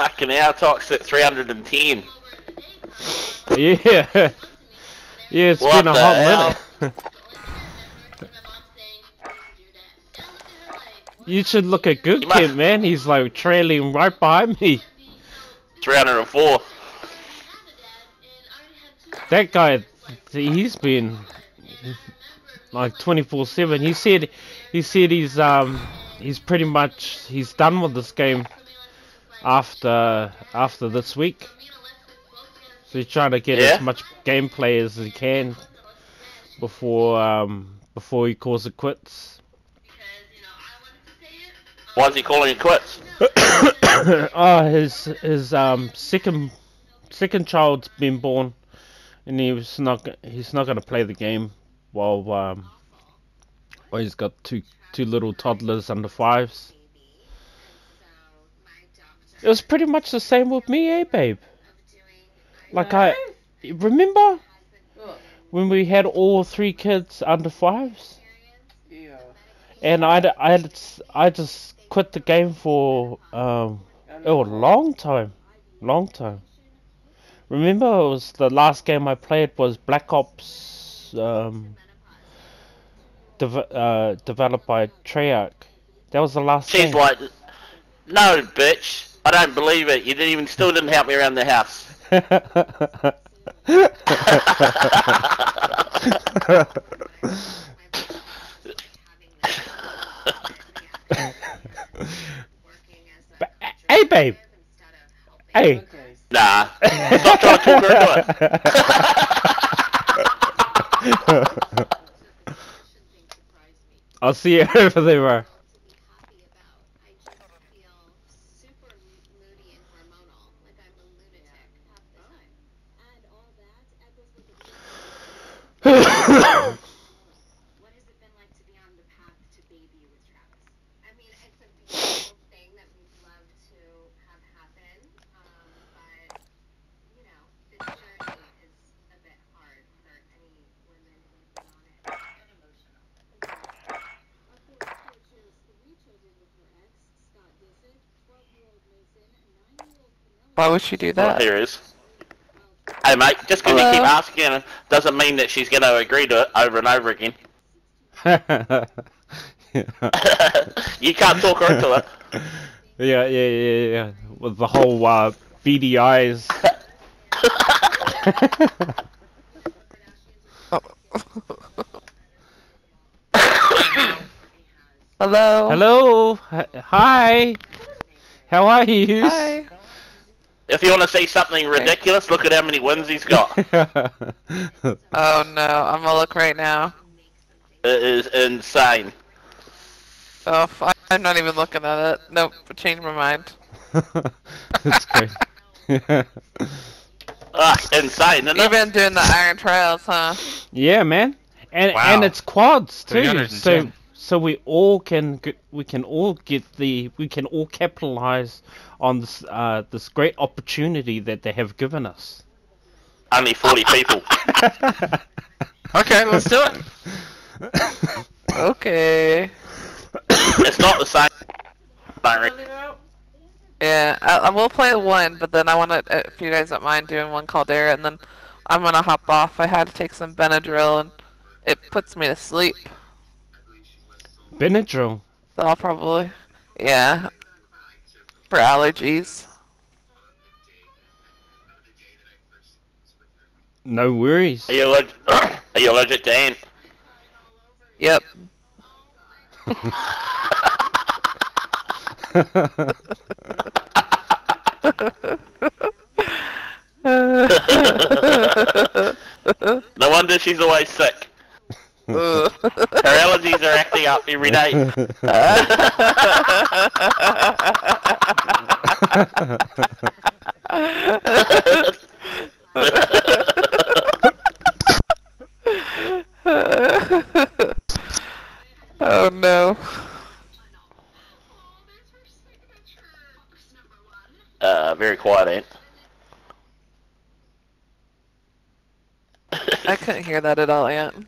Fucking our talks at 310. Yeah. Yeah, it's What been a hot hell? minute. you should look at Good You must- Kid, man. He's like trailing right behind me. 304. That guy, he's been like 24/7. He said, he said he's um, he's pretty much he's done with this game after after this week. So he's trying to get Yeah? as much gameplay as he can before um before he calls it quits. Why is he calling it quits? oh, his his um second second child's been born, and he was not he's not gonna play the game while um while he's got two two little toddlers under fives. It was pretty much the same with me, eh, babe? Like I remember when we had all three kids under fives, Yeah. and I I I just quit the game for um Oh, a long time. Long time. Remember, it was the last game I played was Black Ops, um, dev- uh, developed by Treyarch. That was the last She's game. like, no, bitch. I don't believe it. You didn't even still didn't help me around the house. Hey, babe. Hey. Nah. Stop trying to talk her into it. I'll see you over there. bro. What has it been like to be on the path to baby with Travis? I mean, it's a beautiful thing that we'd love to have happen, um, but you know, this journey is a bit hard for any women who've been on it. And emotional. Why would she do Well, that? here is. Hey, mate, just because you keep Hello? asking doesn't mean that she's going to agree to it over and over again. you can't talk her into it. yeah, yeah, yeah, yeah. With the whole uh, beady eyes. Hello. Hello. Hi. How are you? Hi. If you want to see something ridiculous, look at how many wins he's got. Oh no, I'm gonna look right now. It is insane. Oh, f- I'm not even looking at it. Nope, changed my mind. That's great. Ah, insane, isn't You've it? been doing the Iron Trials, huh? yeah, man. And Wow. and it's quads too. 310. So so we all can get, we can all get the we can all capitalize on this uh this great opportunity that they have given us. Only 40 people. Okay, let's do it. Okay. It's not the same. Don't. Yeah, I, I will play one, but then I want to, if you guys don't mind doing one Caldera, and then I'm gonna hop off. I had to take some Benadryl, and it puts me to sleep. Benadryl. So I'll oh, probably, yeah, for allergies. No worries. Are you, allergic, are you allergic to ant? Yep. No wonder she's always sick. Her allergies are acting up every day. oh no. Uh, very quiet ant. I couldn't hear that at all, Ant.